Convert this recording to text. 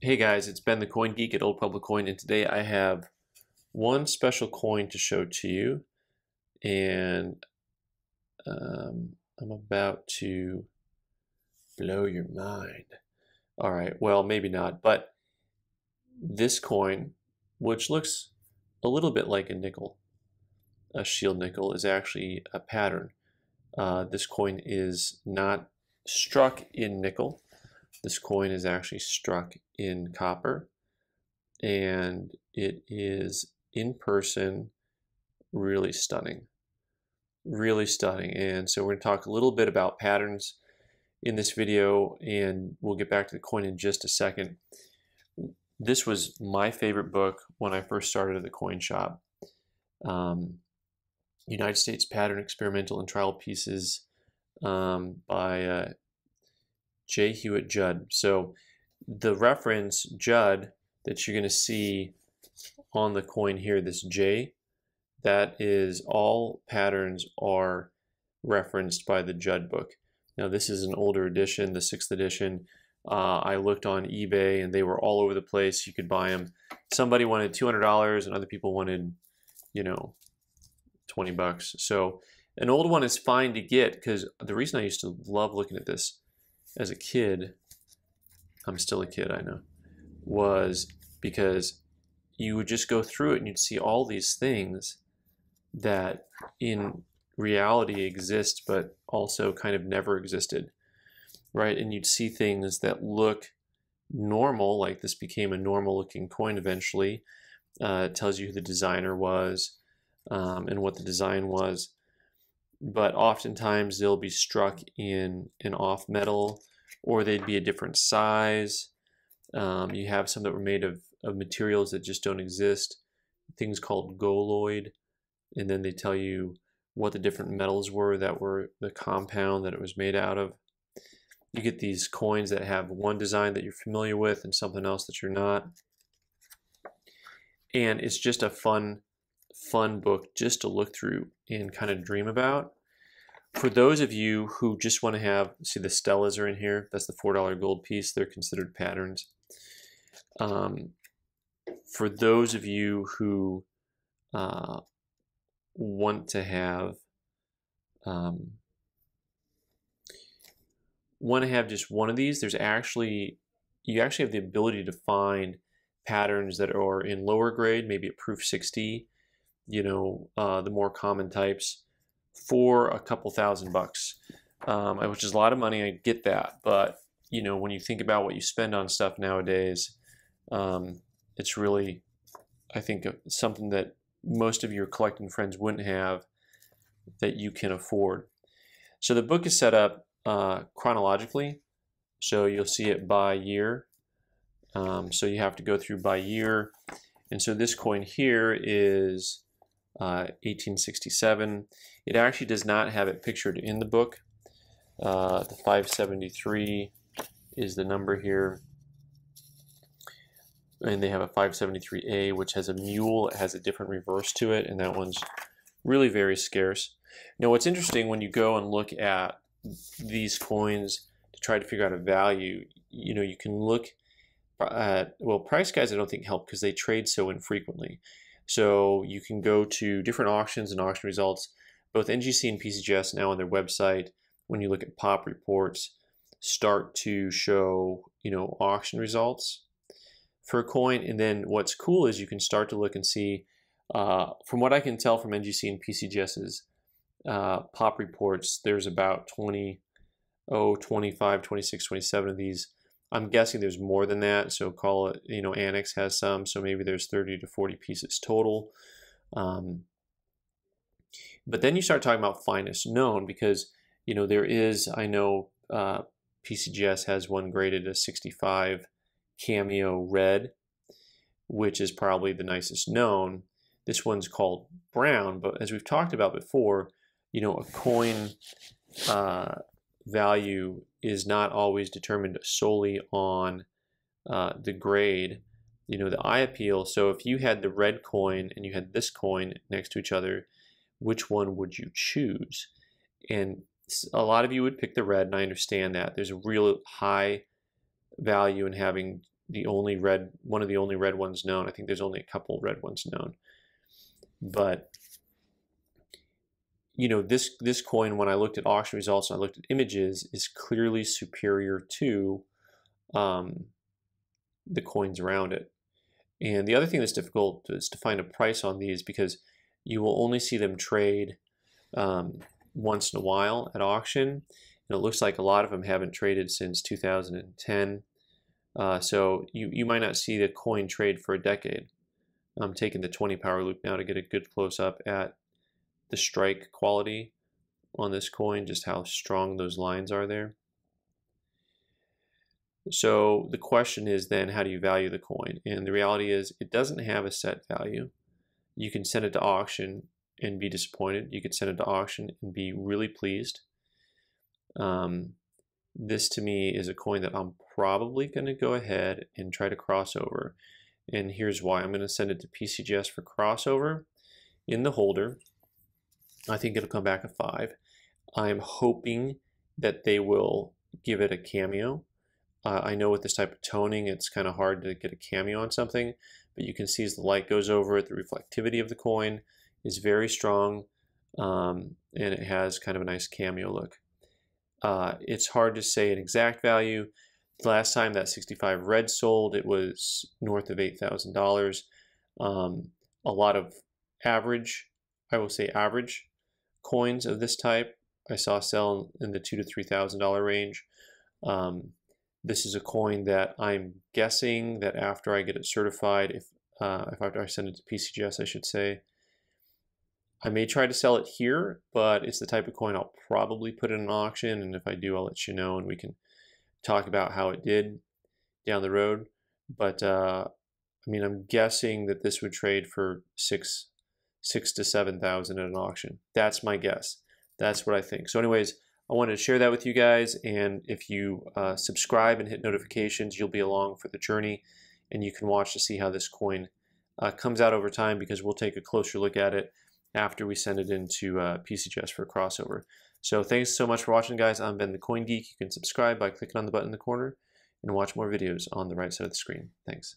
Hey guys, it's Ben the Coin Geek at Old Pueblo Coin, and today I have one special coin to show to you, and um, I'm about to blow your mind. All right, well, maybe not, but this coin, which looks a little bit like a nickel, a shield nickel, is actually a pattern. Uh, this coin is not struck in nickel this coin is actually struck in copper and it is in person really stunning. Really stunning. And so we're going to talk a little bit about patterns in this video and we'll get back to the coin in just a second. This was my favorite book when I first started at the coin shop. Um, United States Pattern Experimental and Trial Pieces um, by uh, J. Hewitt Judd. So the reference Judd that you're going to see on the coin here, this J, that is all patterns are referenced by the Judd book. Now this is an older edition, the sixth edition. Uh, I looked on eBay and they were all over the place. You could buy them. Somebody wanted $200 and other people wanted, you know, 20 bucks. So an old one is fine to get because the reason I used to love looking at this as a kid, I'm still a kid, I know, was because you would just go through it and you'd see all these things that in reality exist but also kind of never existed, right? And you'd see things that look normal, like this became a normal looking coin eventually. Uh, it tells you who the designer was um, and what the design was. But oftentimes they'll be struck in an off metal or they'd be a different size. Um, you have some that were made of, of materials that just don't exist, things called goloid, and then they tell you what the different metals were that were the compound that it was made out of. You get these coins that have one design that you're familiar with and something else that you're not. And it's just a fun, fun book just to look through and kind of dream about for those of you who just want to have, see the Stellas are in here. That's the $4 gold piece. They're considered patterns. Um, for those of you who uh, want to have um, want to have just one of these, there's actually you actually have the ability to find patterns that are in lower grade, maybe at proof 60, you know, uh, the more common types for a couple thousand bucks, um, which is a lot of money. I get that, but you know when you think about what you spend on stuff nowadays, um, it's really, I think, uh, something that most of your collecting friends wouldn't have that you can afford. So the book is set up uh, chronologically, so you'll see it by year. Um, so you have to go through by year. And so this coin here is 1867. Uh, it actually does not have it pictured in the book. Uh, the 573 is the number here. And they have a 573A, which has a mule. It has a different reverse to it, and that one's really very scarce. Now, what's interesting when you go and look at these coins to try to figure out a value, you know, you can look at, well, price guys I don't think help because they trade so infrequently. So you can go to different auctions and auction results. Both NGC and PCGS now on their website, when you look at pop reports, start to show, you know, auction results for a coin. And then what's cool is you can start to look and see, uh, from what I can tell from NGC and PCGS's uh, pop reports, there's about 20, oh, 25, 26, 27 of these I'm guessing there's more than that. So call it, you know, ANACS has some. So maybe there's 30 to 40 pieces total. Um, but then you start talking about finest known because, you know, there is, I know uh, PCGS has one graded a 65 Cameo Red, which is probably the nicest known. This one's called Brown, but as we've talked about before, you know, a coin uh, value is not always determined solely on uh, the grade, you know, the eye appeal. So if you had the red coin and you had this coin next to each other, which one would you choose? And a lot of you would pick the red, and I understand that. There's a real high value in having the only red, one of the only red ones known. I think there's only a couple red ones known. But you know, this this coin, when I looked at auction results and I looked at images, is clearly superior to um, the coins around it. And the other thing that's difficult is to find a price on these because you will only see them trade um, once in a while at auction. And it looks like a lot of them haven't traded since 2010. Uh, so you, you might not see the coin trade for a decade. I'm taking the 20 power loupe now to get a good close up at the strike quality on this coin, just how strong those lines are there. So the question is then, how do you value the coin? And the reality is it doesn't have a set value. You can send it to auction and be disappointed. You could send it to auction and be really pleased. Um, this to me is a coin that I'm probably going to go ahead and try to cross over. And here's why. I'm going to send it to PCGS for crossover in the holder. I think it'll come back a 5. I'm hoping that they will give it a cameo. Uh, I know with this type of toning, it's kind of hard to get a cameo on something, but you can see as the light goes over it, the reflectivity of the coin is very strong, um, and it has kind of a nice cameo look. Uh, it's hard to say an exact value. The last time that 65 red sold, it was north of $8,000. Um, a lot of average, I will say average coins of this type I saw sell in the two to three thousand dollar range. Um, this is a coin that I'm guessing that after I get it certified, if uh, if I send it to PCGS, I should say, I may try to sell it here, but it's the type of coin I'll probably put in an auction, and if I do, I'll let you know, and we can talk about how it did down the road. But uh, I mean, I'm guessing that this would trade for six six to 7,000 at an auction. That's my guess. That's what I think. So anyways, I wanted to share that with you guys. And if you uh, subscribe and hit notifications, you'll be along for the journey and you can watch to see how this coin uh, comes out over time because we'll take a closer look at it after we send it into uh, PCGS for a crossover. So thanks so much for watching, guys. I'm Ben the Coin Geek. You can subscribe by clicking on the button in the corner and watch more videos on the right side of the screen. Thanks.